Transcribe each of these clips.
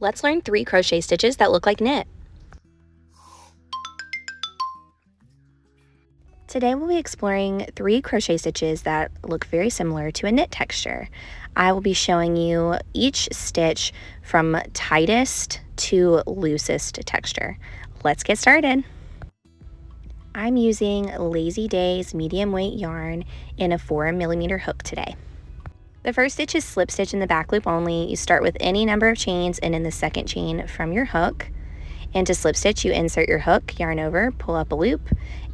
Let's learn three crochet stitches that look like knit. Today we'll be exploring three crochet stitches that look very similar to a knit texture. I will be showing you each stitch from tightest to loosest texture. Let's get started. I'm using Lazy Days medium weight yarn in a 4 millimeter hook today. The first stitch is slip stitch in the back loop only. You start with any number of chains and in the second chain from your hook. And to slip stitch, you insert your hook, yarn over, pull up a loop,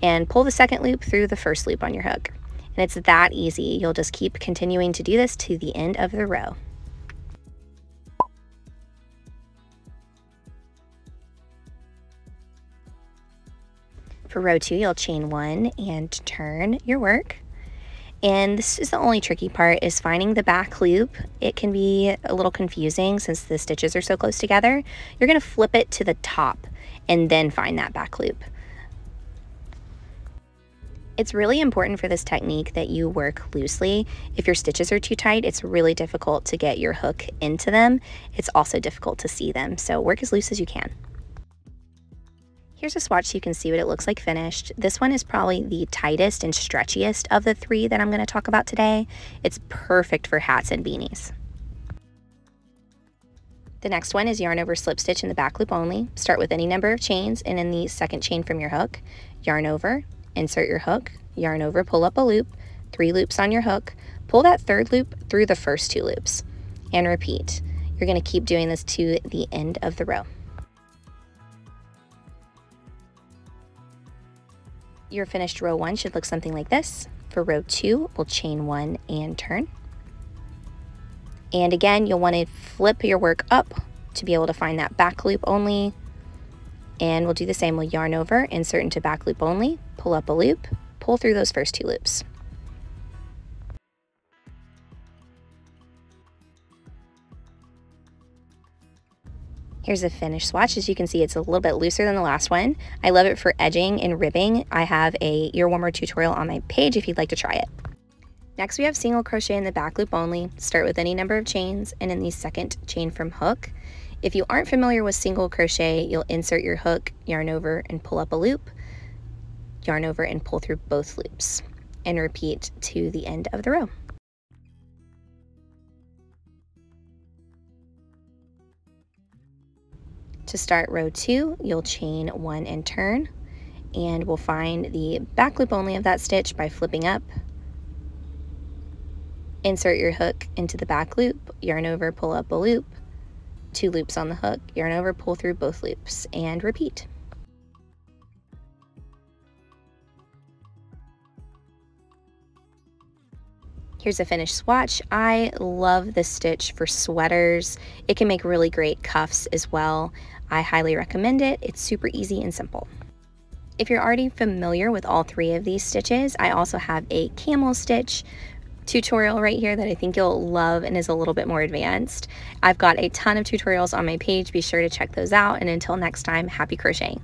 and pull the second loop through the first loop on your hook. And it's that easy. You'll just keep continuing to do this to the end of the row. For row two, you'll chain one and turn your work. And this is the only tricky part is finding the back loop. It can be a little confusing since the stitches are so close together. You're gonna flip it to the top and then find that back loop. It's really important for this technique that you work loosely. If your stitches are too tight, it's really difficult to get your hook into them. It's also difficult to see them, so work as loose as you can. Here's a swatch so you can see what it looks like finished. This one is probably the tightest and stretchiest of the three that I'm going to talk about today. It's perfect for hats and beanies. The next one is yarn over slip stitch in the back loop only. Start with any number of chains and in the second chain from your hook, yarn over, insert your hook, yarn over, pull up a loop, three loops on your hook, pull that third loop through the first two loops, and repeat. You're going to keep doing this to the end of the row. Your finished row one should look something like this. For row two, we'll chain one and turn. And again, you'll want to flip your work up to be able to find that back loop only. And we'll do the same, we'll yarn over, insert into back loop only, pull up a loop, pull through those first two loops. Here's a finished swatch. As you can see, it's a little bit looser than the last one. I love it for edging and ribbing. I have a ear warmer tutorial on my page if you'd like to try it. Next, we have single crochet in the back loop only. Start with any number of chains and in the second chain from hook. If you aren't familiar with single crochet, you'll insert your hook, yarn over, and pull up a loop, yarn over and pull through both loops, and repeat to the end of the row. To start row two, you'll chain one and turn, and we'll find the back loop only of that stitch by flipping up. Insert your hook into the back loop, yarn over, pull up a loop, two loops on the hook, yarn over, pull through both loops, and repeat. Here's a finished swatch. I love this stitch for sweaters. It can make really great cuffs as well. I highly recommend it. It's super easy and simple. If you're already familiar with all three of these stitches, I also have a camel stitch tutorial right here that I think you'll love and is a little bit more advanced. I've got a ton of tutorials on my page. Be sure to check those out. And until next time, happy crocheting.